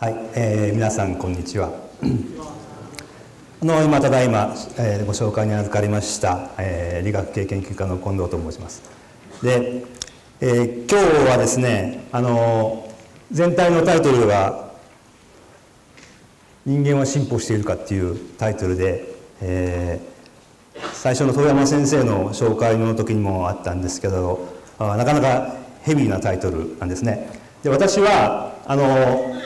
はい、えー、皆さんこんにちは。あの今ただいま、えー、ご紹介に預かりました、えー、理学系研究家の近藤と申します。で、えー、今日はですね、あの全体のタイトルが人間は進歩しているかっていうタイトルで、えー、最初の遠山先生の紹介の時にもあったんですけど、あなかなかヘビーなタイトルなんですね。で私はあの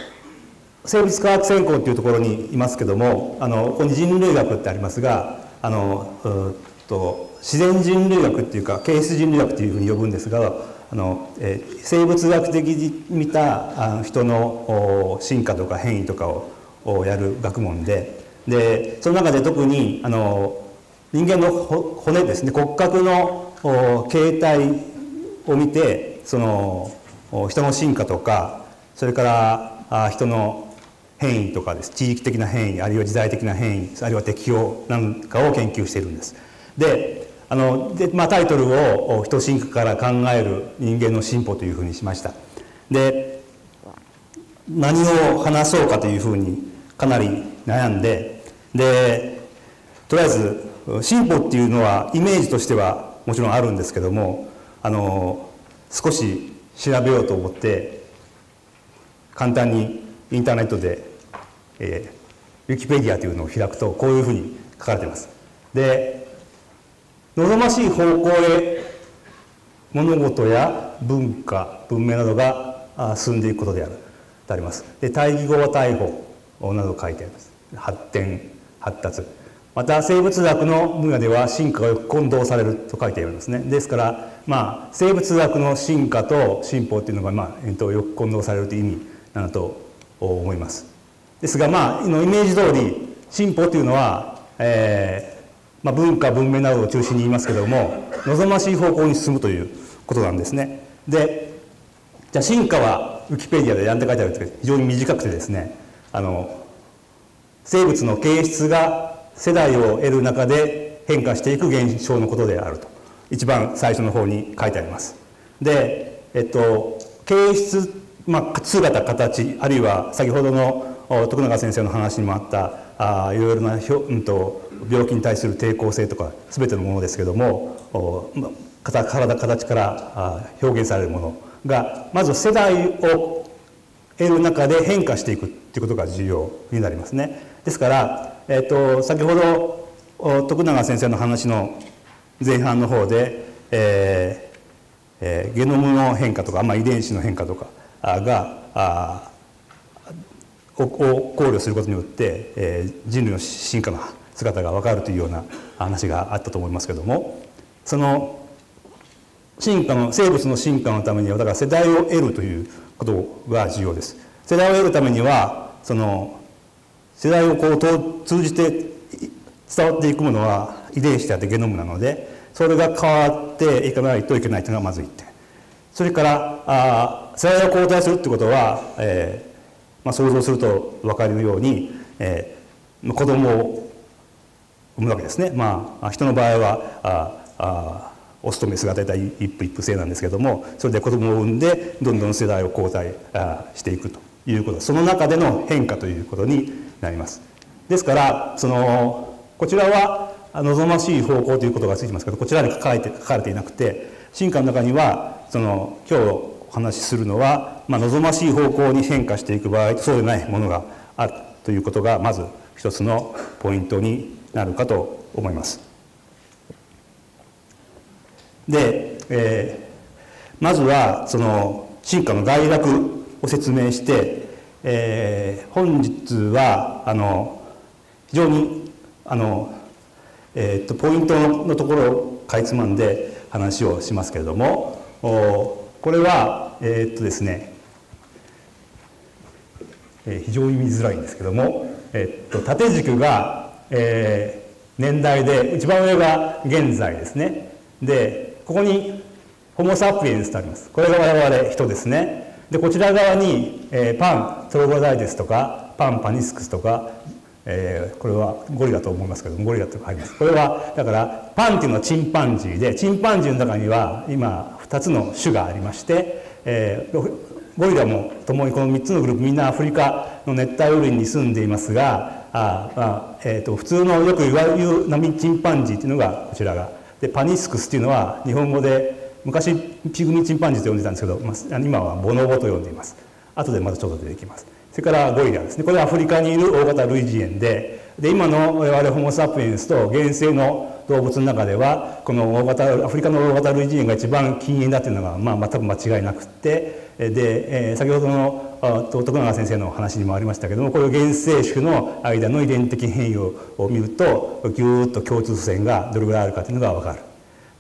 生物科学専攻っていうところにいますけどもあのここに人類学ってありますがあのと自然人類学っていうか形質人類学っていうふうに呼ぶんですがあの、えー、生物学的に見たあの人の進化とか変異とかををやる学問ででその中で特にあの人間の骨ですね骨格の形態を見てその人の進化とかそれから人の変異とかです地域的な変異あるいは時代的な変異あるいは適応なんかを研究しているんです。であので、まあ、タイトルを「人進化から考える人間の進歩」というふうにしました。で何を話そうかというふうにかなり悩んででとりあえず進歩っていうのはイメージとしてはもちろんあるんですけどもあの少し調べようと思って簡単にインターネットでえー、ウィキペディアというのを開くとこういうふうに書かれています。で望ましい方向へ物事や文化文明などが進んでいくことであるとあります。で対義語は逮捕など書いてあります。発展発達また生物学の分野では進化がよく混同されると書いてありますね。ですから、まあ、生物学の進化と進歩っていうのが、まあえっと、よく混同されるという意味なのと思います。ですがまあイメージ通り進歩というのは、えーまあ、文化文明などを中心に言いますけれども望ましい方向に進むということなんですね。でじゃあ進化はウィキペディアで何て書いてあるんですけど非常に短くてですねあの生物の形質が世代を得る中で変化していく現象のことであると一番最初の方に書いてあります。で、えっと、形質、まあ、姿形あるいは先ほどの徳永先生の話にもあったあいろいろな、うんと、病気に対する抵抗性とか全てのものですけども体形から表現されるものがまず世代を得る中で変化していくっていうことが重要になりますね。ですから、えーと、先ほど徳永先生の話の前半の方で、えーえー、ゲノムの変化とか、まあ、遺伝子の変化とかがあを考慮することによって、えー、人類の進化の姿が分かるというような話があったと思いますけどもその進化の生物の進化のためにはだから世代を得るということが重要です。世代を得るためにはその世代をこう通じて伝わっていくものは遺伝子であってゲノムなのでそれが変わっていかないといけないというのがまず一点それからあ世代を交代するってことは、えーまあ、想像すると分かるように、えー、子供を産むわけですね。まあ、人の場合はああオスとメスが大体一夫一夫制なんですけどもそれで子供を産んでどんどん世代を交代あしていくということその中での変化ということになります。ですからそのこちらは望ましい方向ということがついてますけどこちらに書かれて書かれていなくて進化の中にはその今日お話しするのはまあ、望ましい方向に変化していく場合そうでないものがあるということがまず一つのポイントになるかと思います。で、えー、まずはその進化の概略を説明して、えー、本日はあの非常にあの、えー、っとポイントのところをかいつまんで話をしますけれどもこれはえー、っとですねえ非常に見づらいんですけども、えっと、縦軸が、えー、年代で一番上が現在ですね。でここにホモ・サピエンスとあります。これが我々人ですね。でこちら側に、えー、パントロゴダイデスとかパンパニスクスとか、えー、これはゴリラと思いますけどゴリラとか入ります。これはだからパンっていうのはチンパンジーでチンパンジーの中には今2つの種がありまして、えー、ゴリラも共にこの3つのグループみんなアフリカの熱帯雨林に住んでいますがああ、えーと、普通のよく言われるナミチンパンジーっていうのがこちらが。でパニスクスっていうのは日本語で昔ピグミチンパンジーと呼んでたんですけど、まあ、今はボノボと呼んでいます。後でまたちょっと出てきます。それからゴリラですね。これはアフリカにいる大型類人猿でで今の我々ホモ・サピエンスと現生の動物の中ではこの大型アフリカの大型類人猿が一番禁煙だというのが、まあ、全く間違いなくってで、先ほどの徳永先生の話にもありましたけどもこういう原生種の間の遺伝的変異を見るとぎゅーっと共通線がどれぐらいあるかというのが分かる。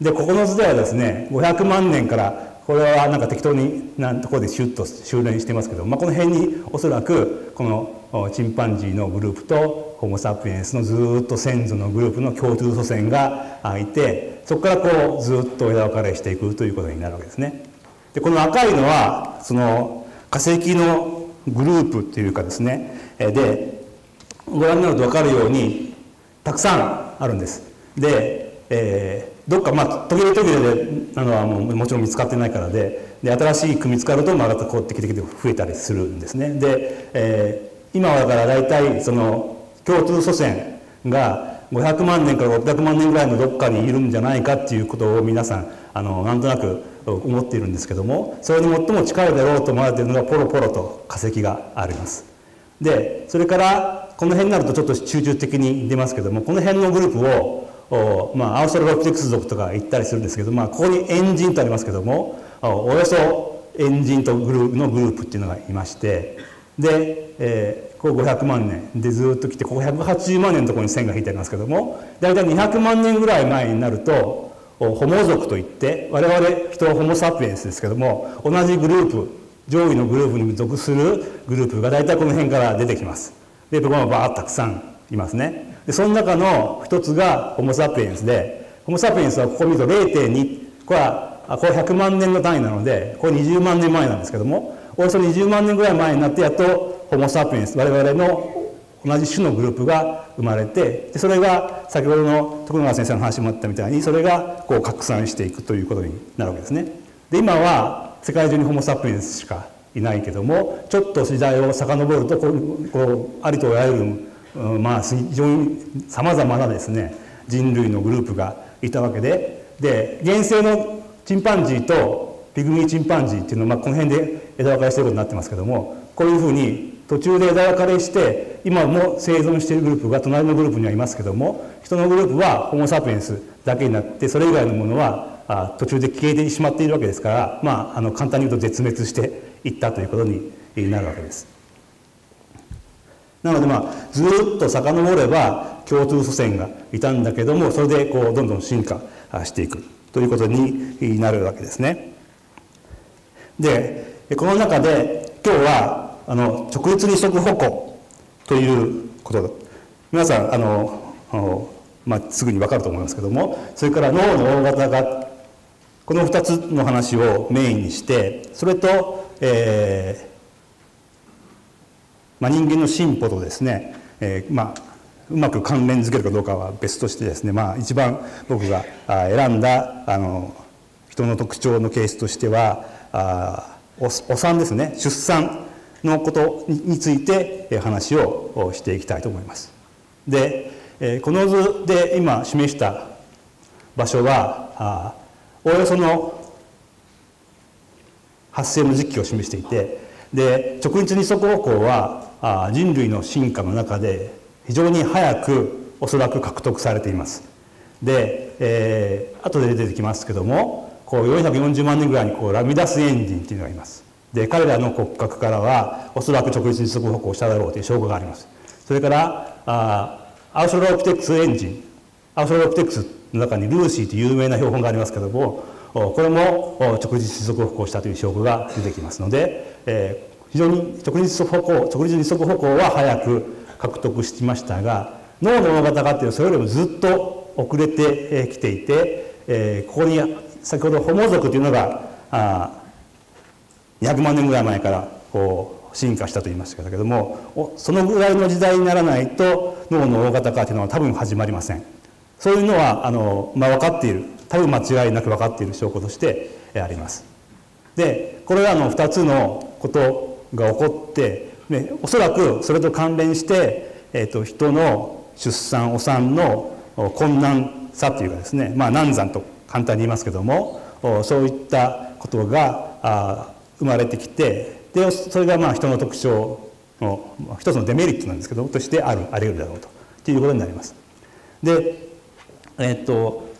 でここの図ではですね500万年からこれはなんか適当になところでシュッと修練してますけど、まあ、この辺におそらくこのチンパンジーのグループとホモ・サピエンスのずっと先祖のグループの共通祖先がいてそこからこうずっと枝分かれしていくということになるわけですね。でこの赤いのはその化石のグループっていうかですねでご覧になると分かるようにたくさんあるんです。で、えーどっかまあ途切れ途切れであのはもうもちろん見つかってないからでで新しい組見つかるとまたこう適々で増えたりするんですねで、えー、今はだから大体その共通祖先が500万年から600万年ぐらいのどっかにいるんじゃないかっていうことを皆さんあのなんとなく思っているんですけどもそれに最も近いだろうと思われているのがポロポロと化石があります。でそれからこの辺になるとちょっと集中的に出ますけどもこの辺のグループをまあ、アウストラロピテクス族とか言ったりするんですけど、まあ、ここにエンジンとありますけどもおよそエンジンとグループのグループっていうのがいましてで、えー、ここ500万年でずっと来てここ180万年のところに線が引いてありますけども大体200万年ぐらい前になるとホモ族といって我々人はホモ・サピエンスですけども同じグループ上位のグループに属するグループが大体この辺から出てきます。でここがバーッたくさんいますね。でその中の一つがホモ・サピエンスでホモ・サピエンスはここ見ると0.2これはこれ100万年の単位なのでこれ20万年前なんですけどもおよそ20万年ぐらい前になってやっとホモ・サピエンス我々の同じ種のグループが生まれてそれが先ほどの徳永先生の話もあったみたいにそれがこう拡散していくということになるわけですね。で今は世界中にホモ・サピエンスしかいないけどもちょっと時代を遡るとこうこうありとあらゆるまあ非常にさまざまなですね人類のグループがいたわけでで現生のチンパンジーとピグミーチンパンジーっていうのは、まあ、この辺で枝分かれしてることになってますけどもこういうふうに途中で枝分かれして今も生存しているグループが隣のグループにはいますけども人のグループはホモ・サピエンスだけになってそれ以外のものは途中で消えてしまっているわけですから、まあ、あの簡単に言うと絶滅していったということになるわけです。なのでまあずっと遡れば共通祖先がいたんだけどもそれでこうどんどん進化していくということになるわけですね。でこの中で今日はあの直立二足歩行ということ皆さんあのまあ、すぐに分かると思いますけどもそれから脳の大型がこの2つの話をメインにしてそれと、えーまあ、人間の進歩とですね、えー、まあうまく関連づけるかどうかは別としてですね、まあ、一番僕が選んだあの人の特徴のケースとしてはあおお産ですね。出産。のことについて話をしていきたいと思います。でこの図で今示した場所はおおよその発生の時期を示していてで直立二足歩行は人類の進化の中で非常に早くおそらく獲得されています。で、えー、後で出てきますけどもこう440万年ぐらいにこうラミダスエンジンっていうのがいます。で彼らの骨格からはおそらく直立二足歩行しただろうという証拠があります。それからあアウストラロピテクスエンジンアウストラロピテクスの中にルーシーという有名な標本がありますけどもこれも直立二足歩行したという証拠が出てきますので、えー、非常に直立歩行直立二足歩行は早く獲得しましたが脳の大型化っていうそれよりもずっと遅れてきていて、えー、ここに先ほどホモ族というのがあ200万年ぐらい前からこう進化したと言いましたけどもそのぐらいの時代にならないと脳の大型化というのは多分始まりません。そういうのはあの、まあ、分かっている多分間違いなく分かっている証拠としてあります。でこれらの2つのことが起こって、ね、おそらくそれと関連して、えーと、人の出産お産の困難さというかですね、まあ、難産と簡単に言いますけどもそういったことがあ生まれてきてでそれがまあ人の特徴の一つのデメリットなんですけどとしてあるあり得るだろうということになります。でえっ、と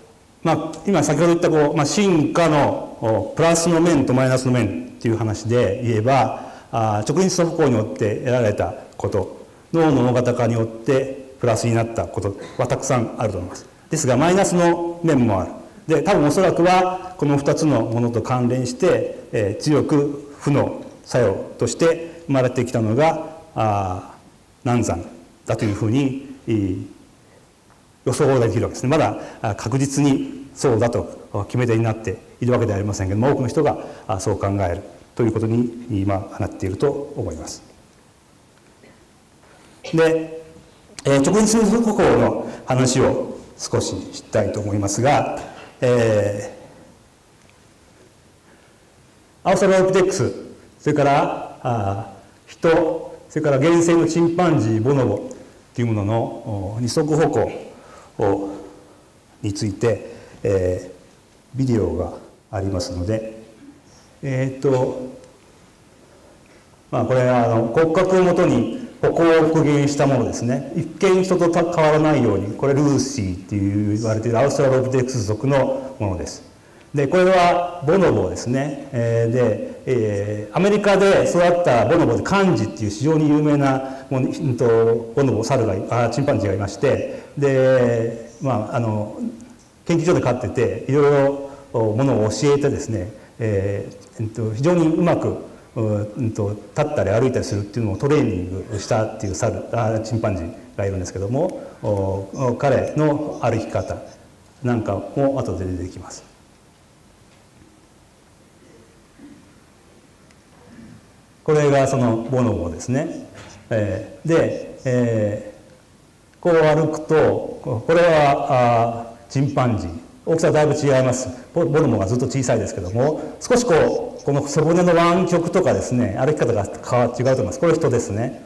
まあ、今先ほど言ったこう、まあ、進化のプラスの面とマイナスの面っていう話で言えばあ直立走行によって得られたこと脳の大型化によってプラスになったことはたくさんあると思います。ですがマイナスの面もある。で多分おそらくはこの2つのものと関連して、えー、強く負の作用として生まれてきたのがあ難産だというふうに予想ができるわけですねまだ確実にそうだと決め手になっているわけではありませんけども多くの人がそう考えるということに今なっていると思います。で、え直立歩行の話を少ししたいと思いますが、えー、アウサロピテックスそれからあ人それから原生のチンパンジーボノボというものの二足歩行について、えー、ビデオがありますのでえっ、とまあこれはあの骨格をもとに歩行を復元したものですね。一見人と変わらないようにこれルーシーっていう言われているアウストラロピテクス属のものです。でこれはボノボですね、えー、で、えー、アメリカで育ったボノボでカンジっていう非常に有名なもんとボノボ猿があチンパンジーがいましてでまああの研究所で飼ってていろいろものを教えてですね、えー、非常にうまくうんと立ったり歩いたりするっていうのをトレーニングしたっていう猿あチンパンジーがいるんですけども彼の歩き方なんかも後で出てきます。これがそのボノボですね。えー、で、えー、こう歩くとこれはあチンパンジー大きさだいぶ違います。ボノボがずっと小さいですけども少しこうこの背骨の湾曲とかですね歩き方が変わ違うと思います。これ人ですね。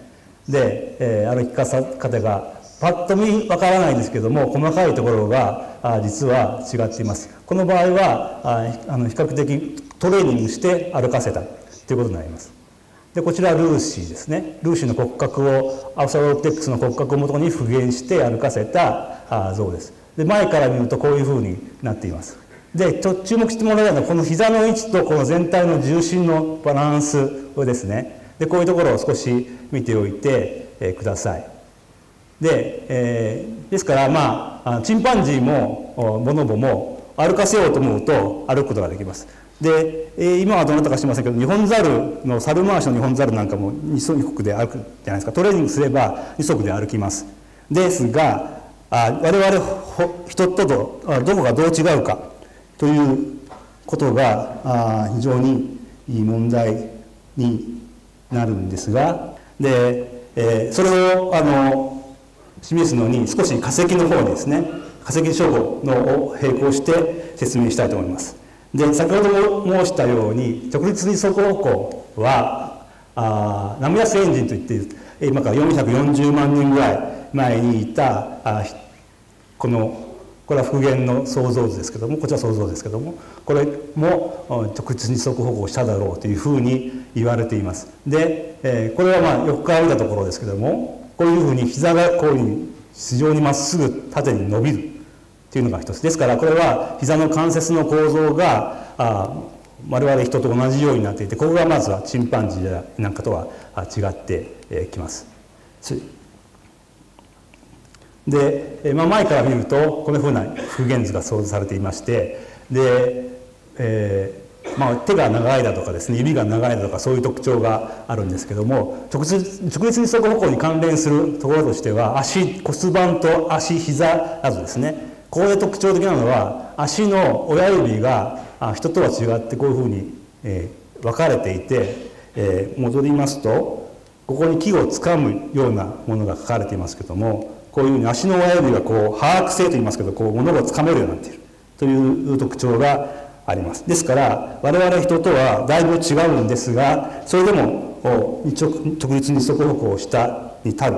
で、えー、歩き方がパッと見わからないんですけども細かいところがあ実は違っています。この場合はああの比較的トレーニングして歩かせたということになります。でこちらルーシーですね。ルーシーの骨格をアウサロテックスの骨格をもとに復元して歩かせた像です。で前から見るとこういうふうになっています。で注目してもらいたいのはこの膝の位置とこの全体の重心のバランスをですね。でこういうところを少し見ておいて、えー、ください。で、えー、ですからまあチンパンジーもボノボも歩かせようと思うと歩くことができます。で、えー、今はどなたか知りませんけど日本ザルの猿回しの日本ザルなんかも二足で歩くじゃないですか。トレーニングすれば二足で歩きます。ですがあ我々人とどこがどう違うかということがあ非常にいい問題になるんですがで、えー、それをあの示すのに少し化石の方にですね化石処方のを並行して説明したいと思います。で先ほども申したように直立二足歩行はあナムヤスエンジンといって今から440万年ぐらい前にいたあこのこれは復元の想像図ですけどもこちら想像ですけどもこれも直立二足歩行しただろうというふうに言われています。で、えこれはまあ横から見たところですけどもこういうふうに膝がこういうふうに非常にまっすぐ縦に伸びるというのが一つですからこれは膝の関節の構造があ我々人と同じようになっていてここがまずはチンパンジーなんかとは違ってきます。で、まあ、前から見るとこのふうな復元図が想像されていましてで、えーまあ、手が長いだとかですね指が長いだとかそういう特徴があるんですけども直接直立二足歩行に関連するところとしては足骨盤と足膝などですねここで特徴的なのは足の親指が人とは違ってこういうふうに、えー、分かれていて、えー、戻りますとここに木をつかむようなものが書かれていますけどもこういうふうに足の親指がこう把握性といいますけどこう物がつかめるようになっているという特徴があります。ですから我々人とはだいぶ違うんですがそれでも直立に足歩行したに足る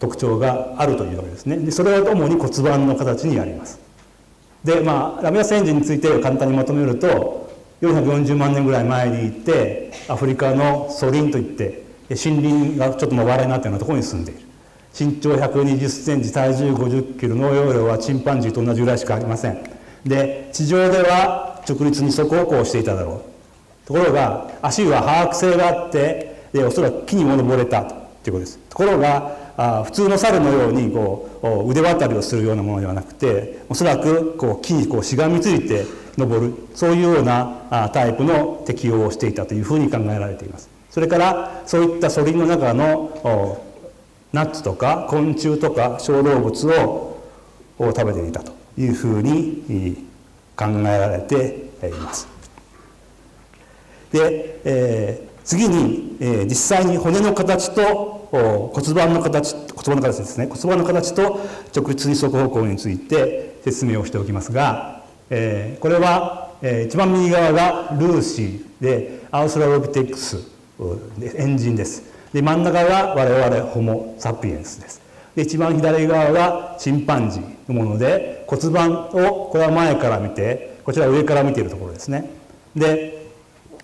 特徴があるというわけですね。でそれは主に骨盤の形にあります。でまあラミアスエンジンについて簡単にまとめると440万年ぐらい前に行ってアフリカのソリンといって森林がちょっとまばらになったようなところに住んでいる。身長120センチ体重50キロの容量はチンパンジーと同じぐらいしかありません。で地上では直立に足歩行していただろう。ところが足は把握性があってでおそらく木にも登れたということです。ところがあ普通の猿のようにこう腕渡りをするようなものではなくておそらくこう木にこうしがみついて登るそういうようなタイプの適応をしていたというふうに考えられています。それからそういったソリの中のナッツとか昆虫とか小動物を食べていたというふうに考えられています。で、えー、次に、えー、実際に骨の形と骨盤の形骨盤の形ですね骨盤の形と直立二足歩行について説明をしておきますが、えー、これは、えー、一番右側がルーシーでアウスラロピテックスエンジンですで真ん中が我々ホモ・サピエンスです。で一番左側がチンパンジーのもので骨盤をこれは前から見てこちら上から見ているところですね。で、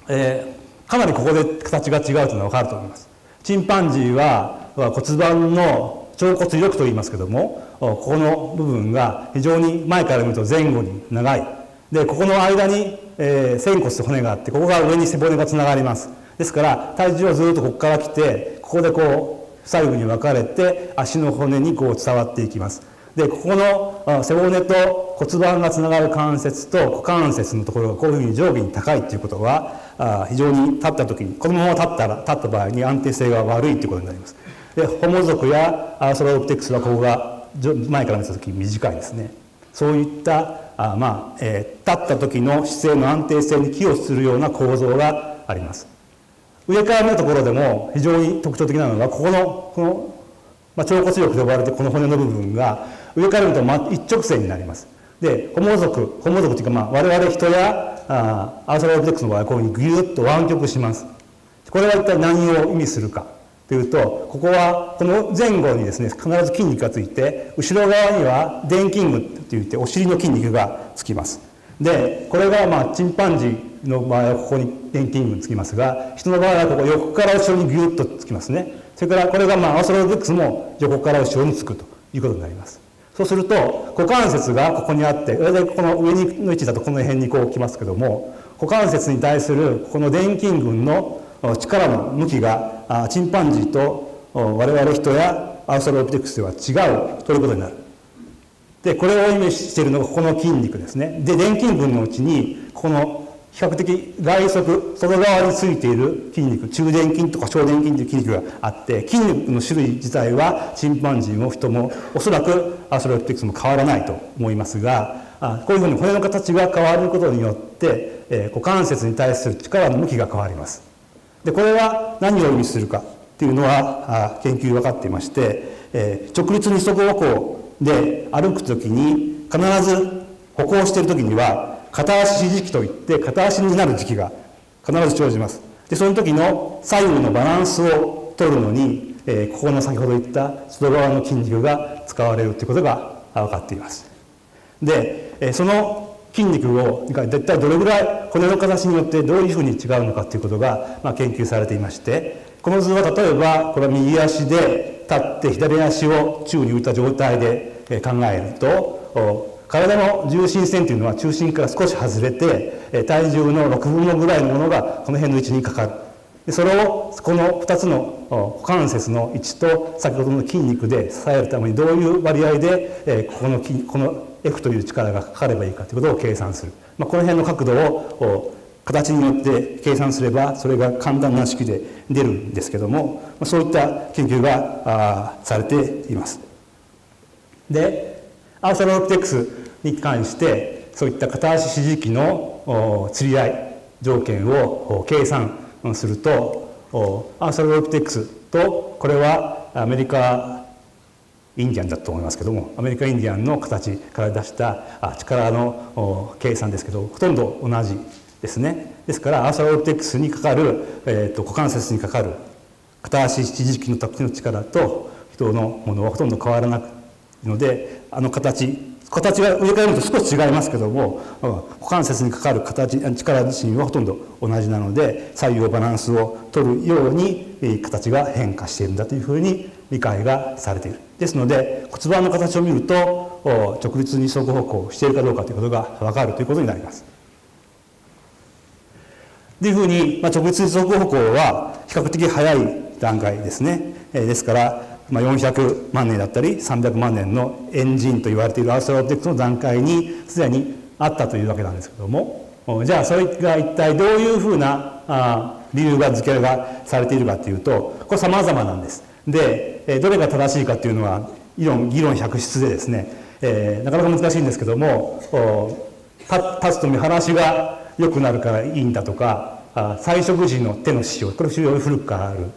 えー、かなりここで形が違うというのは分かると思います。チンパンジーは骨盤の腸骨力と言いますけどもここの部分が非常に前から見ると前後に長い。でここの間に、えー、仙骨と骨があってここが上に背骨がつながります。ですから体重はずっとここから来てここでこう左右に分かれて足の骨にこう伝わっていきます。でここの背骨と骨盤がつながる関節と股関節のところがこういうふうに上下に高いっていうことは非常に立った時にこのまま立ったら立った場合に安定性が悪いということになります。でホモ族やアーソロプテックスはここが前から見た時短いですね。そういったあまあ、えー、立った時の姿勢の安定性に寄与するような構造があります。上から見たところでも非常に特徴的なのがここのこの、まあ、腸骨力と呼ばれてこの骨の部分が上から見ると一直線になります。でホモ族ホモ族というか、まあ、我々人やあアーサロプテックスの場合はこういうふうにギュッと湾曲します。これは一体何を意味するか。というとここはこの前後にですね必ず筋肉がついて後ろ側には電筋群といってお尻の筋肉がつきます。でこれがまあチンパンジーの場合はここに電筋群つきますが人の場合はここ横から後ろにギュッとつきますね。それからこれがまあアーソロデックスも横から後ろにつくということになります。そうすると股関節がここにあって大体この上の位置だとこの辺にこう来ますけども股関節に対するこの電筋群の力の向きがチンパンジーと我々人やアーソロピテクスでは違うということになる。でこれを意味しているのがこの筋肉ですねで電筋群のうちにこの比較的外側外側についている筋肉中殿筋とか小殿筋という筋肉があって筋肉の種類自体はチンパンジーも人もおそらくアスロレプティクスも変わらないと思いますがこういうふうに骨の形が変わることによって、え股関節に対する力の向きが変わります。でこれは何を意味するかっていうのは研究分かっていまして、え直立二足歩行で歩く時に必ず歩行している時には片足支持期といって片足になる時期が必ず生じます。でその時の左右のバランスを取るのに、えー、ここの先ほど言った外側の筋肉が使われるということが分かっています。で、えー、その筋肉を一体どれぐらい骨の形によってどういうふうに違うのかということが、まあ、研究されていましてこの図は例えばこれは右足で立って左足を宙に浮いた状態で考えると体の重心線というのは中心から少し外れて体重の6分のぐらいのものがこの辺の位置にかかるそれをこの2つの股関節の位置と先ほどの筋肉で支えるためにどういう割合でここのこの F という力がかかればいいかということを計算する、まあ、この辺の角度を形によって計算すればそれが簡単な式で出るんですけどもそういった研究がされています。でアーサロプテックスに関してそういった片足支持器の釣り合い条件を計算するとアーサルロピテックスとこれはアメリカインディアンだと思いますけどもアメリカインディアンの形から出した力の計算ですけどほとんど同じですね。ですからアーサローテックスにかかる、えーと、股関節にかかる片足七軸の時の力と人のものはほとんど変わらないのであの形形が上から見ると少し違いますけども股関節にかかる形力自身はほとんど同じなので左右バランスを取るように形が変化しているんだというふうに理解がされているですので骨盤の形を見ると直立二足歩行しているかどうかということが分かるということになります。というふうに、まあ、直立二足歩行は比較的早い段階ですね。ですから、まあ、400万年だったり300万年のエンジンと言われているアーストロテックスの段階にすでにあったというわけなんですけどもじゃあそれが一体どういうふうなあ理由が付けがされているかというとこれ様々なんです。でどれが正しいかというのは議論議論百出でですね、えー、なかなか難しいんですけども立つと見晴らしが良くなるからいいんだとか菜食時の手の使用これ非常に古くからある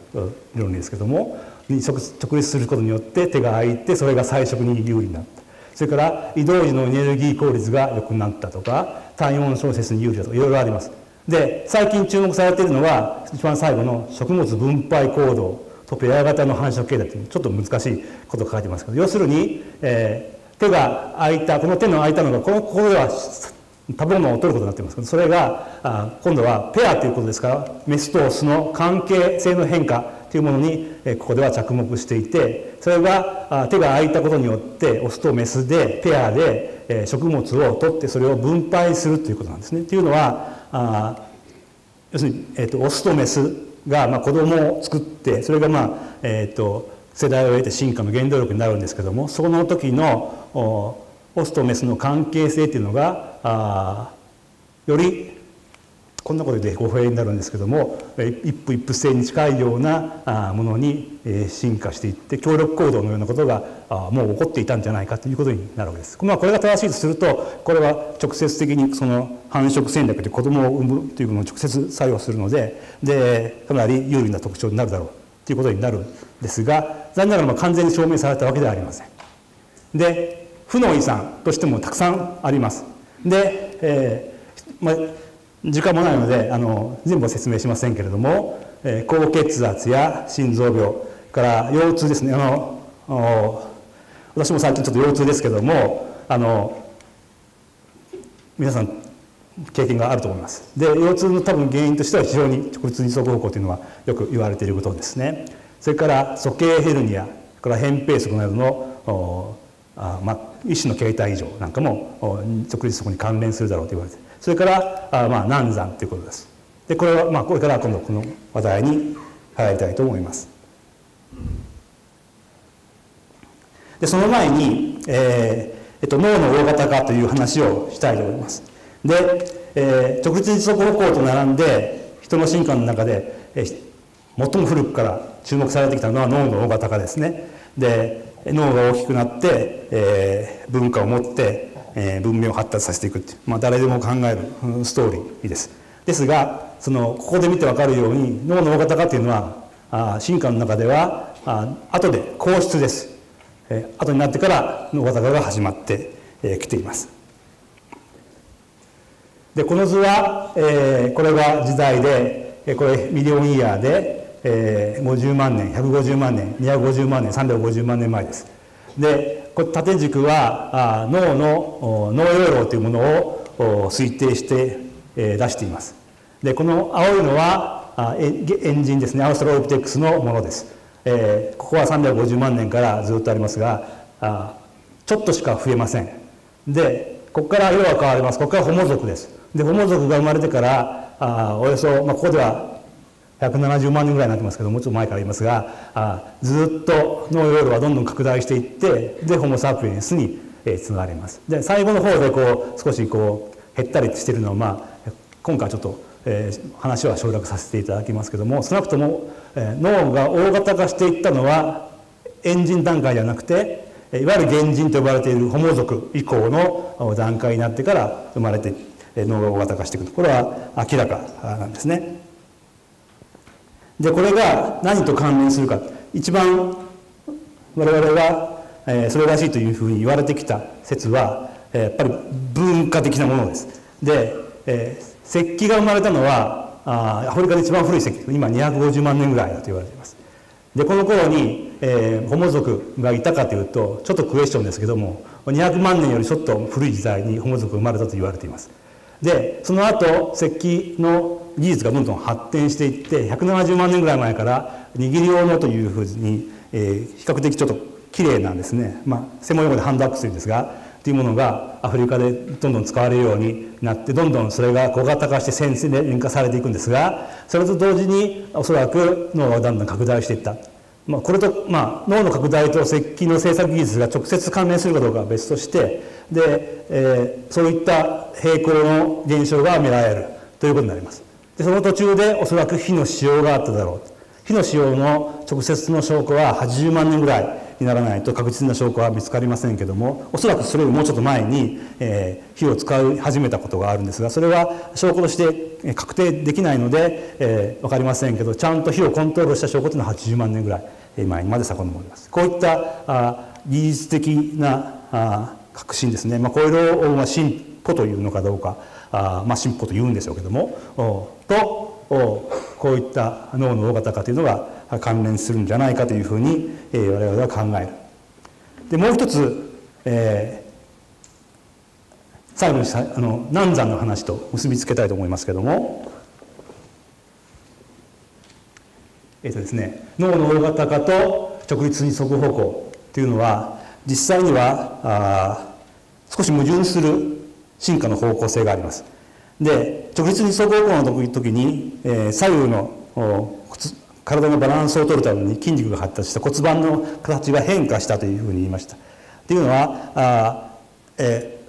理論ですけどもに直立することによって手が空いてそれが菜食に有利になった。それから移動時のエネルギー効率が良くなったとか体温調節に有利だとかいろいろあります。で最近注目されているのは一番最後の食物分配行動とペア型の繁殖形態というちょっと難しいことが書いてますけど要するに、えー、手が空いたこの手の空いたのがこのここでは食べ物を取ることになってますけどそれがあ今度はペアということですからメスとオスの関係性の変化というものに、ここでは着目していてそれがあ手が空いたことによってオスとメスでペアで、食物を取ってそれを分配するということなんですね。というのは要するに、えーと、オスとメスが、まあ、子供を作ってそれが、まあえーと、世代を得て進化の原動力になるんですけどもその時のオスとメスの関係性っていうのがあよりこんなことで語弊になるんですけども一夫一夫制に近いようなものに進化していって協力行動のようなことがもう起こっていたんじゃないかということになるわけです。まあ、これが正しいとするとこれは直接的にその繁殖戦略で子供を産むというものを直接作用するのででかなり有利な特徴になるだろうということになるんですが残念ながらま完全に証明されたわけではありません。で負の遺産としてもたくさんあります。で、えーまあ時間もないのであの全部は説明しませんけれども、えー、高血圧や心臓病から腰痛ですね。あの私も最近ちょっと腰痛ですけどもあの皆さん経験があると思います。で腰痛の多分原因としては非常に直立二足歩行というのはよく言われていることですね。それから鼠径ヘルニアから扁平足などのあ、まあ、一種の形態異常なんかも直立足に関連するだろうと言われてそれからあ、まあ、難産ということです。でこれは、まあ、これから今度この話題に入りたいと思います。でその前に、えーえっと、脳の大型化という話をしたいと思います。で、えー、直立二足歩行と並んで人の進化の中で、えー、最も古くから注目されてきたのは脳の大型化ですね。で脳が大きくなって、えー、文化を持ってえー、文明を発達させていくっていう、まあ、誰でも考えるストーリーです。ですがそのここで見て分かるように脳の大型化というのはあ進化の中ではあ後で皇室です。えー、後になってから脳型化が始まってき、えー、ています。でこの図は、えー、これが時代で、えー、これミリオンイヤーで、えー、50万年150万年250万年350万年前です。でこれ縦軸は脳の脳容量というものを推定して、出しています。でこの青いのはエンジンですね。アウストロピテックスのものです、えー、ここは350万年からずっとありますがちょっとしか増えません。でここから色が変わります。ここからホモ族です。でホモ族が生まれてからあおよそ、まあ、ここでは170万人ぐらいになってますけどもうちょっと前から言いますがあずっと脳容量はどんどん拡大していってでホモ・サピエンスに、えー、つながりますで最後の方でこう少しこう減ったりしてるのは、まあ、今回ちょっと、えー、話は省略させていただきますけども少なくとも、えー、脳が大型化していったのはエンジン段階ではなくていわゆる原人と呼ばれているホモ族以降の段階になってから生まれて脳が大型化していくこれは明らかなんですね。でこれが何と関連するか一番我々がえ、それらしいというふうに言われてきた説は、え、やっぱり文化的なものです。で、え、石器が生まれたのはあアフリカで一番古い石器今250万年ぐらいだと言われています。でこの頃に、えー、ホモ族がいたかというとちょっとクエスチョンですけども200万年よりちょっと古い時代にホモ族が生まれたと言われています。でその後石器の技術がどんどん発展していって170万年ぐらい前から握り用のというふうに、えー、比較的ちょっと綺麗なんですね、まあ、専門用語でハンドアップするんですがというものがアフリカでどんどん使われるようになってどんどんそれが小型化して先進化されていくんですがそれと同時におそらく脳がだんだん拡大していった。まあ、これと、まあ、脳の拡大と石器の製作技術が直接関連するかどうかは別としてで、えー、そういった平行の現象が見られるということになります。でその途中でおそらく火の使用があっただろう。火の使用の直接の証拠は80万年ぐらいにならないと確実な証拠は見つかりませんけどもおそらくそれよりもうちょっと前に、えー、火を使い始めたことがあるんですがそれは証拠として確定できないので、えー、分かりませんけどちゃんと火をコントロールした証拠というのは80万年ぐらい前にまで遡ります。こういったあ技術的なあ革新ですね、まあ、これを、まあ、進歩というのかどうかあ、まあ、進歩と言うんでしょうけどもとこういった脳の大型化というのが関連するんじゃないかというふうに、我々は考える。でもう一つ、えー、最後にさあの南山の話と結びつけたいと思いますけども、えーとですね、脳の大型化と直立二足歩行というのは実際にはあ少し矛盾する進化の方向性があります。で直立二足歩行の時に、えー、左右の体のバランスを取るために筋肉が発達した骨盤の形が変化したというふうに言いました。っていうのはあ、え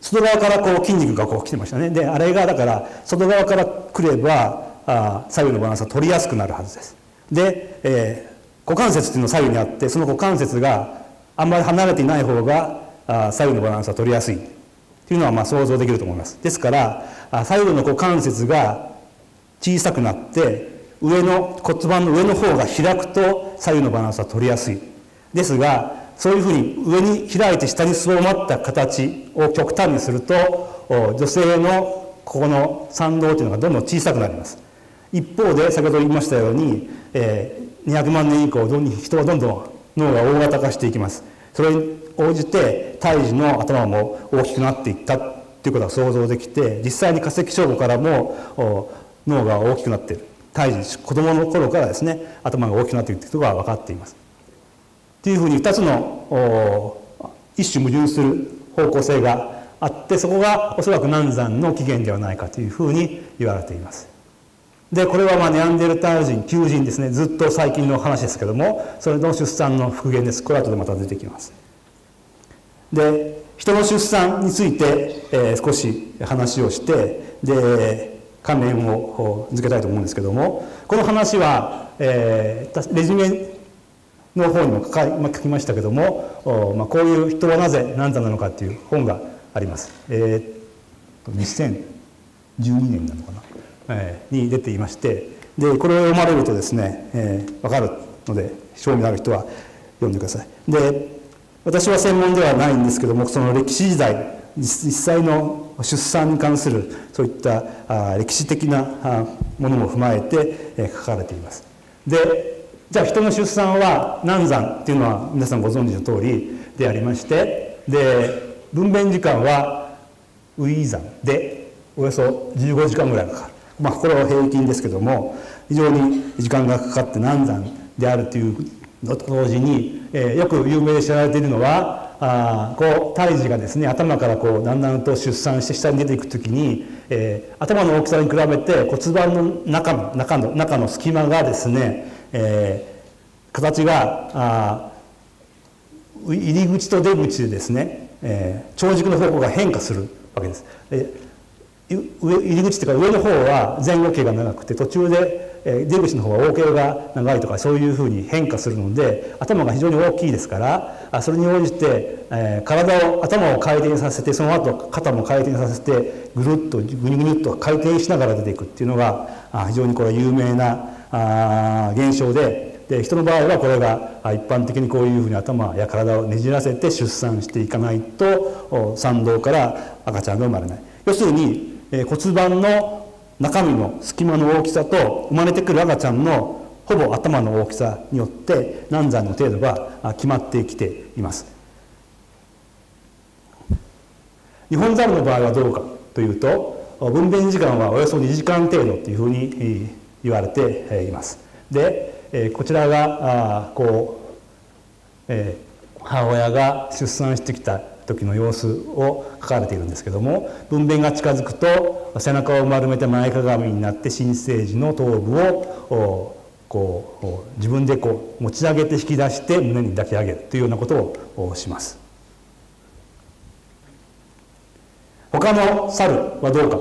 ー、外側からこう筋肉がこう来てましたね。であれがだから外側から来ればあ左右のバランスが取りやすくなるはずです。で、えー、股関節っていうの左右にあってその股関節があんまり離れていない方があ左右のバランスは取りやすいというのはまあ想像できると思います。ですから左右の股関節が小さくなって上の骨盤の上の方が開くと左右のバランスは取りやすい。ですがそういうふうに上に開いて下にすぼまった形を極端にすると女性のここの参道というのがどんどん小さくなります。一方で先ほど言いましたように、え、200万年以降人はどんどん脳が大型化していきます。それに応じて胎児の頭も大きくなっていったということが想像できて実際に化石証拠からも脳が大きくなっている胎児子供の頃からですね頭が大きくなっているということが分かっています。というふうに2つの一種矛盾する方向性があってそこがおそらく難産の起源ではないかというふうに言われています。でこれはまあネアンデルタール人求人ですねずっと最近の話ですけどもそれの出産の復元ですこれ後でまた出てきますで人の出産について、えー、少し話をしてで関連を付けたいと思うんですけどもこの話は、えー、レジュメの方にも書か、まあ、書きましたけども、まあ、こういう人はなぜ何座なのかっていう本があります。えー、2012年なのかな？に出ていましてでこれを読まれるとですね、えー、分かるので興味のある人は読んでください。で私は専門ではないんですけどもその歴史時代実際の出産に関するそういった歴史的なものも踏まえて、書かれています。でじゃあ人の出産は難産っていうのは皆さんご存知の通りでありましてで分娩時間はウィーザンでおよそ15時間ぐらいかかる。まあ、これは平均ですけども非常に時間がかかって難産であるというと同時に、えー、よく有名で知られているのはあこう胎児がですね頭からこうだんだんと出産して下に出ていく時に、えー、頭の大きさに比べて骨盤の中の中の中の隙間がですね、えー、形があ入り口と出口でですね、えー、長軸の方向が変化するわけです。上入り口っていうか上の方は前後径が長くて途中で出口の方は大径が長いとかそういうふうに変化するので頭が非常に大きいですからそれに応じて、え体を頭を回転させてその後肩も回転させてぐるっとぐにぐにっと回転しながら出ていくっていうのが非常にこれ有名なあ現象でで人の場合はこれが一般的にこういうふうに頭や体をねじらせて出産していかないと産道から赤ちゃんが生まれない。要するに骨盤の中身の隙間の大きさと生まれてくる赤ちゃんのほぼ頭の大きさによって難産の程度が決まってきています。日本ザルの場合はどうかというと分娩時間はおよそ2時間程度というふうに言われています。でこちらがこう母親が出産してきた時の様子を書かれているんですけども分娩が近づくと背中を丸めて前かがみになって新生児の頭部をこう自分でこう持ち上げて引き出して胸に抱き上げるというようなことをします。他の猿はどうか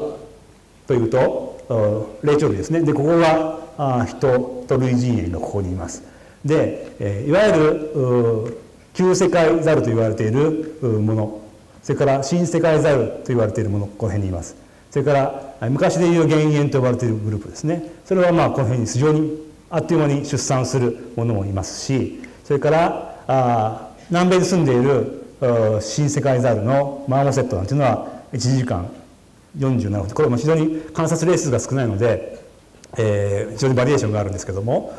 というと霊長類ですねでここが人と類人猿がここにいますでいわゆる旧世界猿と言われているもの。それから新世界猿と言われているものこの辺にいます。それから昔でいう減塩と呼ばれているグループですね。それはまあこの辺に非常にあっという間に出産するものもいますしそれからあ南米に住んでいる新世界ザルのマーモセットなんていうのは1時間47分。これも非常に観察例数が少ないので、えー、非常にバリエーションがあるんですけども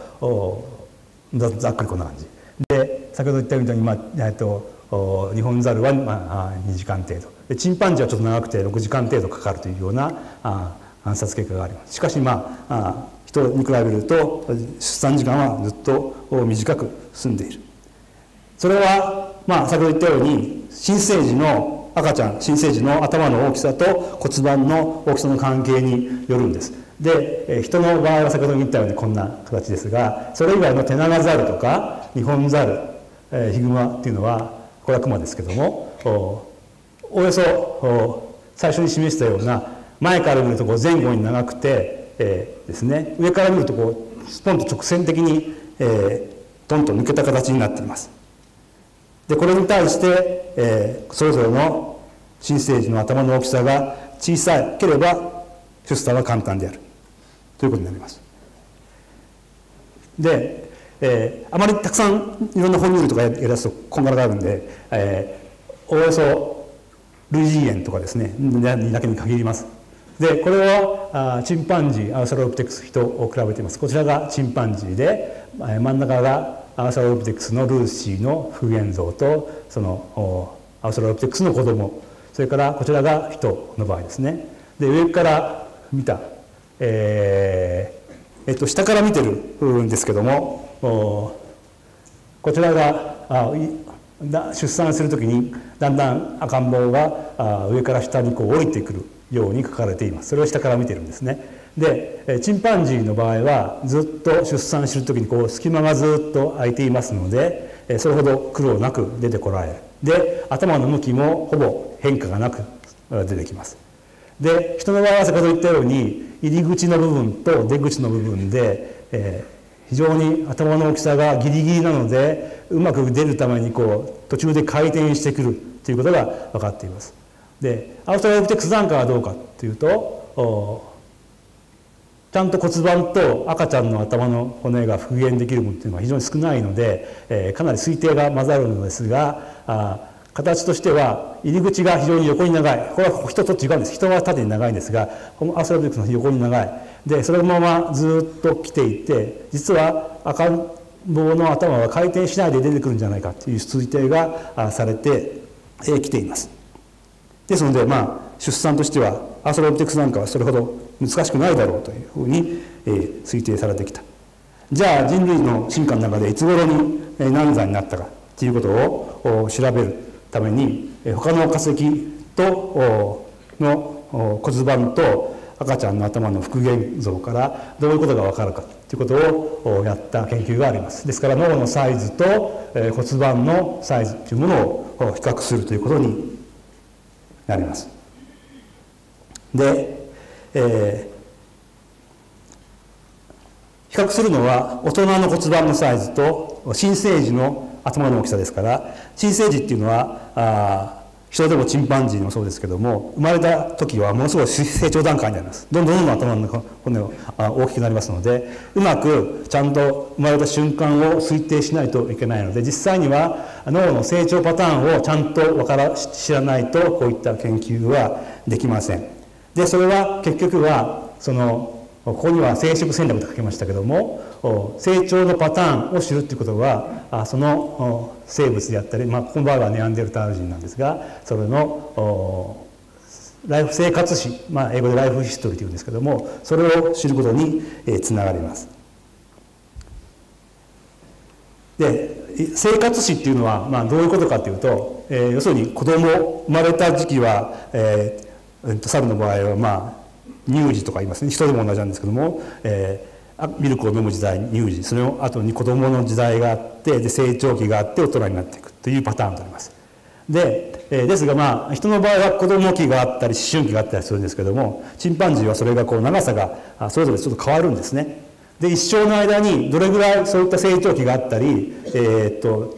ざっくりこんな感じ。先ほど言ったみたいに、まあえっと、日本ザルは、まあ、2時間程度。でチンパンジーはちょっと長くて6時間程度かかるというようなあ観察結果があります。しかしまああ人に比べると出産時間はずっと短く済んでいる。それはまあ先ほど言ったように新生児の赤ちゃん新生児の頭の大きさと骨盤の大きさの関係によるんです。で人の場合は先ほど言ったようにこんな形ですがそれ以外のテナガザルとか日本ザル、えヒグマっていうのはこれはクマですけどもおよそ最初に示したような前から見るとこう前後に長くて、えー、ですね。上から見るとこうスポンと直線的に、えー、トンと抜けた形になっています。でこれに対して、えー、それぞれの新生児の頭の大きさが小さければ出産は簡単である。ということになります。で、えー、あまりたくさんいろんな哺乳類とかやりだすとこんがらがるんで、えー、およそ類人猿とかですねにだけに限ります。でこれはあチンパンジーアウサロプテクス人を比べています。こちらがチンパンジーで真ん中がアウサロプテクスのルーシーの復元像とそのアウサロプテクスの子供。それからこちらが人の場合ですね。で上から見た、えーえっと、下から見てるんですけどもこちらが出産する時にだんだん赤ん坊が上から下にこう降りてくるように書かれています。それを下から見てるんですね。でチンパンジーの場合はずっと出産する時にこう隙間がずっと空いていますのでそれほど苦労なく出てこられる。で頭の向きもほぼ変化がなく出てきます。で人の場合は先ほど言ったように入り口の部分と出口の部分で、えー、非常に頭の大きさがギリギリなのでうまく出るためにこう途中で回転してくるということが分かっています。でアウトラリアテクス残価はどうかというとちゃんと骨盤と赤ちゃんの頭の骨が復元できるものっていうのは非常に少ないので、えー、かなり推定が混ざるのですがあ形としては入り口が非常に横に長い。これは人と違うんです。人は縦に長いんですがこのアストラビックスの横に長い。でそのままずっと来ていて実は赤ん坊の頭は回転しないで出てくるんじゃないかという推定がされてきています。ですのでまあ出産としてはアストラビテクスなんかはそれほど難しくないだろうというふうに推定されてきた。じゃあ人類の進化の中でいつ頃に難産になったかということを調べる。ために他の化石との骨盤と赤ちゃんの頭の復元像からどういうことが分かるかということをやった研究があります。ですから脳のサイズと骨盤のサイズというものを比較するということになります。で、えー、比較するのは大人の骨盤のサイズと新生児の頭の大きさですから新生児っていうのはあ人でもチンパンジーもそうですけども生まれた時はものすごい成長段階になります。どんどんどんどん頭の骨が大きくなりますのでうまくちゃんと生まれた瞬間を推定しないといけないので実際には脳の成長パターンをちゃんとわから知らないとこういった研究はできません。でそれは結局はそのここには生殖戦略と書きましたけども成長のパターンを知るということはその生物であったり、まあ、この場合はネアンデルタール人なんですがそれのライフ生活史、まあ、英語でライフヒストリーというんですけどもそれを知ることにつながります。で生活史っていうのは、まあ、どういうことかというと、えー、要するに子供生まれた時期は、えー、猿の場合はまあ乳児とか言いますね人でも同じなんですけども、えー、ミルクを飲む時代乳児その後に子供の時代があってで成長期があって大人になっていくというパターンとなります。で、ですがまあ人の場合は子供期があったり思春期があったりするんですけどもチンパンジーはそれがこう長さがそれぞれちょっと変わるんですね。で一生の間にどれぐらいそういった成長期があったり、えー、っと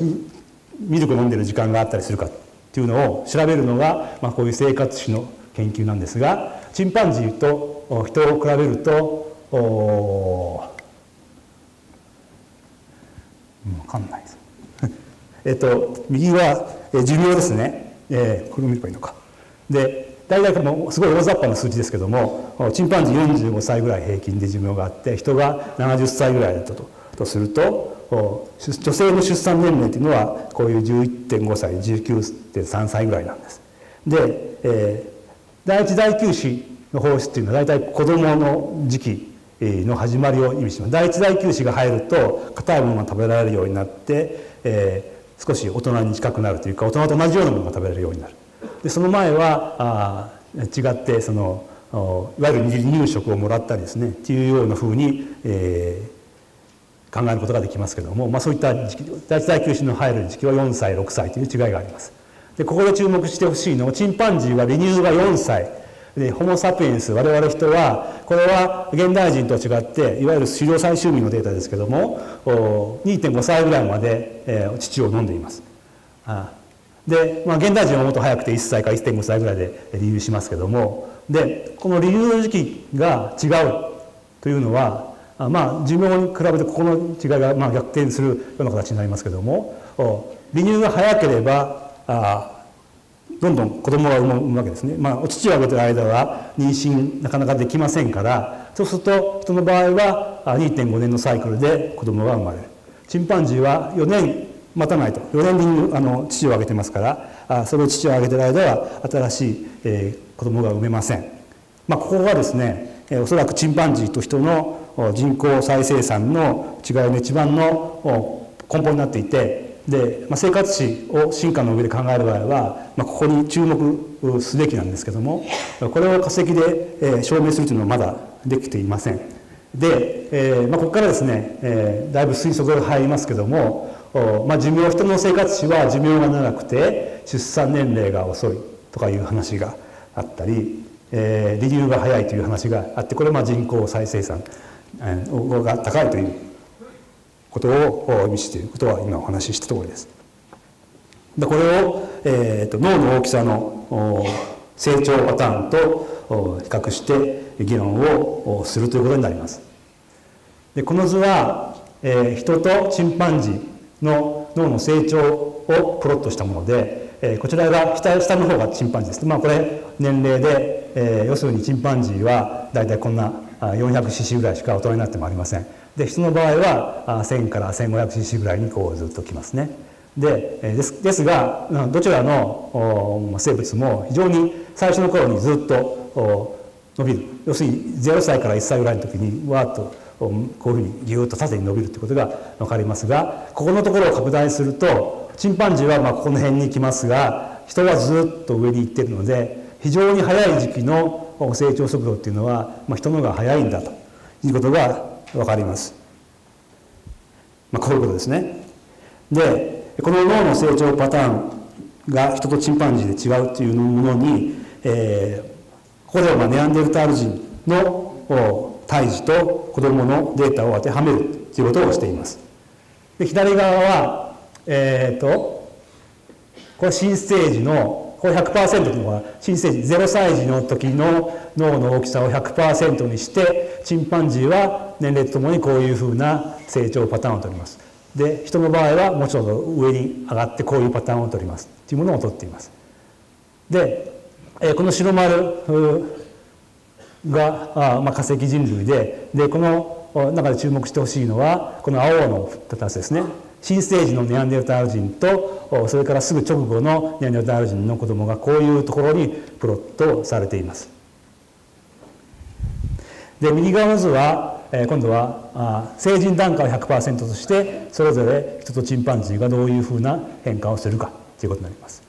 ミルクを飲んでる時間があったりするかっていうのを調べるのが、まあ、こういう生活史の研究なんですがチンパンジーと人を比べると分かんないです えっと右は寿命ですね、えー、これを見ればいいのか。で大体もすごい大雑把な数字ですけどもチンパンジー45歳ぐらい平均で寿命があって人が70歳ぐらいだったととすると女性の出産年齢というのはこういう11.5歳19.3歳ぐらいなんです。で、えー第一大休止の放出っていうのは大体子供の時期の始まりを意味します。第一大休止が入ると硬いものが食べられるようになって、えー、少し大人に近くなるというか大人と同じようなものが食べられるようになる。でその前はあ違ってそのいわゆる離乳食をもらったりですねっていうようなふうに、えー、考えることができますけども、まあ、そういった第一大休止の入る時期は4歳6歳という違いがあります。でここで注目してほしいのはチンパンジーは離乳が4歳。でホモ・サピエンス我々人はこれは現代人と違っていわゆる狩猟採集民のデータですけども2.5歳ぐらいまで、えー、父を飲んでいます。あで、まあ、現代人はもっと早くて1歳か1.5歳ぐらいで離乳しますけどもでこの離乳の時期が違うというのはまあ寿命に比べてここの違いがまあ逆転するような形になりますけども離乳が早ければあどんどん子供が産むわけですね、まあ、お乳をあげてる間は妊娠なかなかできませんからそうすると人の場合は2.5年のサイクルで子供が生まれる。チンパンジーは4年待たないと。4年にあの父をあげてますからあそれを父をあげてる間は新しい、えー、子供が産めません、まあ、ここがですね、え、おそらくチンパンジーと人の人口再生産の違いの一番の根本になっていてで、まあ、生活史を進化の上で考える場合は、まあ、ここに注目すべきなんですけどもこれを化石で、証明するというのはまだできていません。で、えーまあ、ここからですね、えー、だいぶ推測が入りますけどもまあ、寿命人の生活史は寿命が長くて出産年齢が遅いとかいう話があったり、えー、離乳が早いという話があってこれはまあ人口再生産が高いということを意味していることは今お話ししたところです。でこれを、えーと、脳の大きさの成長パターンと比較して議論をするということになります。でこの図は、えー、人とチンパンジーの脳の成長をプロットしたもので、えー、こちらが下下の方がチンパンジーです。まあこれ年齢で、えー、要するにチンパンジーはだいたいこんな 400cc ぐらいしか大人になってもありません。で人の場合は1000から 1500cc ぐらいにこうずっときますね。でですですがどちらの生物も非常に最初の頃にずっと伸びる要するに0歳から1歳ぐらいの時にわっとこういうふうにギューッと縦に伸びるということが分かりますがここのところを拡大するとチンパンジーはまあこの辺に来ますが人はずっと上に行ってるので非常に早い時期の成長速度っていうのは、まあ、人の方が早いんだということが分かります。まあ、こういうことですね。でこの脳の成長パターンが人とチンパンジーで違うというものに、えー、ここではネアンデルタール人の胎児と子供のデータを当てはめるということをしています。で左側は、えーと、これ新ステージのこれ100%というのは新生児0歳児の時の脳の大きさを100%にしてチンパンジーは年齢とともにこういうふうな成長パターンをとります。で人の場合はもうちょっと上に上がってこういうパターンをとりますというものをとっています。でこの白丸が、まあ、化石人類ででこの中で注目してほしいのはこの青の2つですね新生児のネアンデルタール人とそれからすぐ直後のネアンデルタール人の子供がこういうところにプロットされています。で右側の図は今度は成人段階を100%としてそれぞれ人とチンパンジーがどういうふうな変化をするかということになります。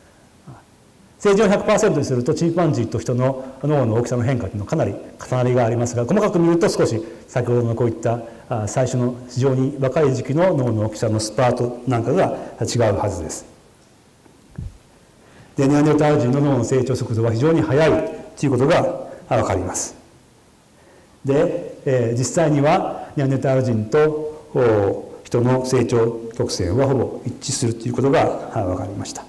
正常100%にするとチンパンジーと人の脳の大きさの変化というのはかなり重なりがありますが細かく見ると少し先ほどのこういった最初の非常に若い時期の脳の大きさのスパートなんかが違うはずです。でネアンデルタール人の脳の成長速度は非常に速いということが分かります。で、えー、実際にはネアンデタール人と人の成長曲線はほぼ一致するということが分かりました。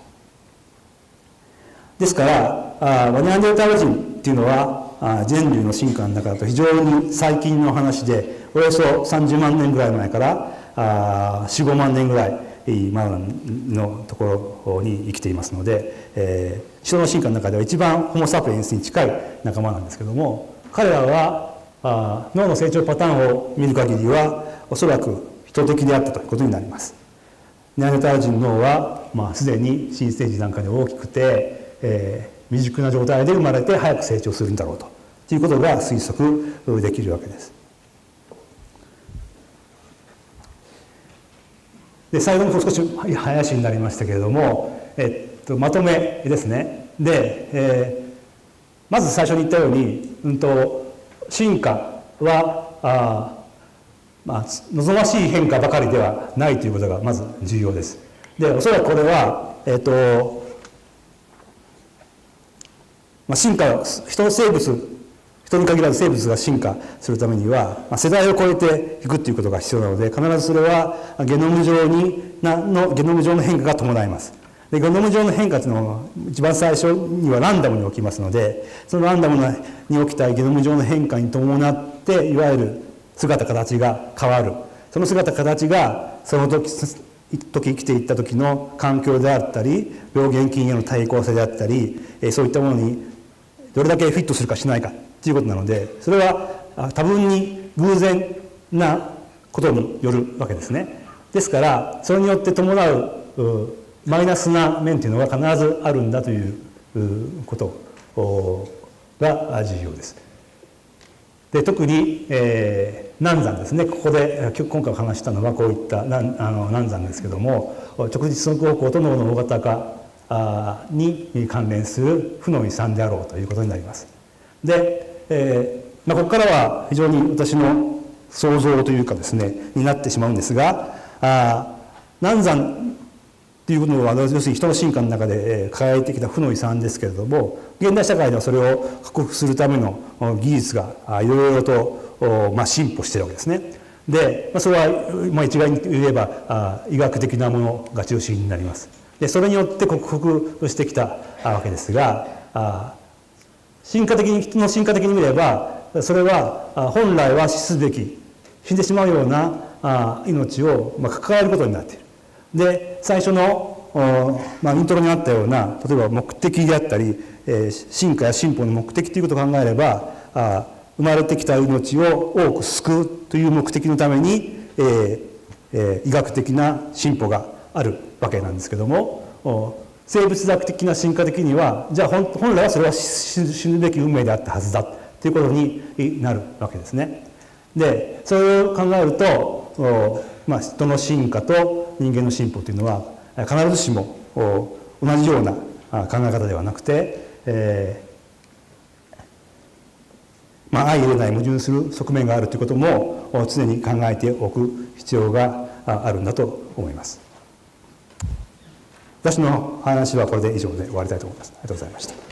ですからあニアンデタール人っていうのはあ人類の進化の中だと非常に最近の話でおよそ30万年ぐらい前から45万年ぐらい今のところに生きていますので、えー、人の進化の中では一番ホモ・サピエンスに近い仲間なんですけども彼らはあ脳の成長パターンを見る限りはおそらく人的であったということになります。ネアンデルタール人の脳は、まあ、すでに新生児段階で大きくてえー、未熟な状態で生まれて早く成長するんだろうとということが推測できるわけです。で最後に少し話になりましたけれども、えっと、まとめですね。で、えー、まず最初に言ったように、うんと、進化はあ、まあ、望ましい変化ばかりではないということがまず重要です。でおそらくこれは、えっとまあ、進化人の生物人に限らず生物が進化するためには、まあ、世代を超えていくっていうことが必要なので必ずそれはゲノム上になのゲノム上の変化が伴います。でゲノム上の変化というのは一番最初にはランダムに起きますのでそのランダムに起きたゲノム上の変化に伴っていわゆる姿形が変わるその姿形がその時時生きていった時の環境であったり病原菌への対抗性であったりそういったものにどれだけフィットするかしないかということなのでそれは多分に偶然なことによるわけですね。ですからそれによって伴うマイナスな面というのが必ずあるんだということが重要です。で特に、えー、難産ですねここで今回お話したのはこういった難あの難産ですけども直立足歩行と脳の大型化に関連する負の遺産であろうということになります。で、えーまあ、ここからは非常に私の想像というかですねになってしまうんですがあ難産というのは要するに人の進化の中で抱えてきた負の遺産ですけれども現代社会ではそれを克服するための技術がいろいろと、まあ、進歩してるわけですね。で、それは、まあ、一概に言えば医学的なものが中心になります。でそれによって克服してきたわけですが進化的に人の進化的に見ればそれは本来は死すべき死んでしまうような命を、まあ、関わることになっている。で最初の、まあ、イントロにあったような例えば目的であったり、えー、進化や進歩の目的ということを考えればあ生まれてきた命を多く救うという目的のために、えーえー、医学的な進歩があるわけなんですけども生物学的な進化的にはじゃあ本来はそれは死ぬべき運命であったはずだということになるわけですね。でそれを考えると、まあ、人の進化と人間の進歩というのは必ずしも同じような考え方ではなくて、えーまあ、相入れない矛盾する側面があるということも常に考えておく必要があるんだと思います。私の話はこれで以上で終わりたいと思います。ありがとうございました。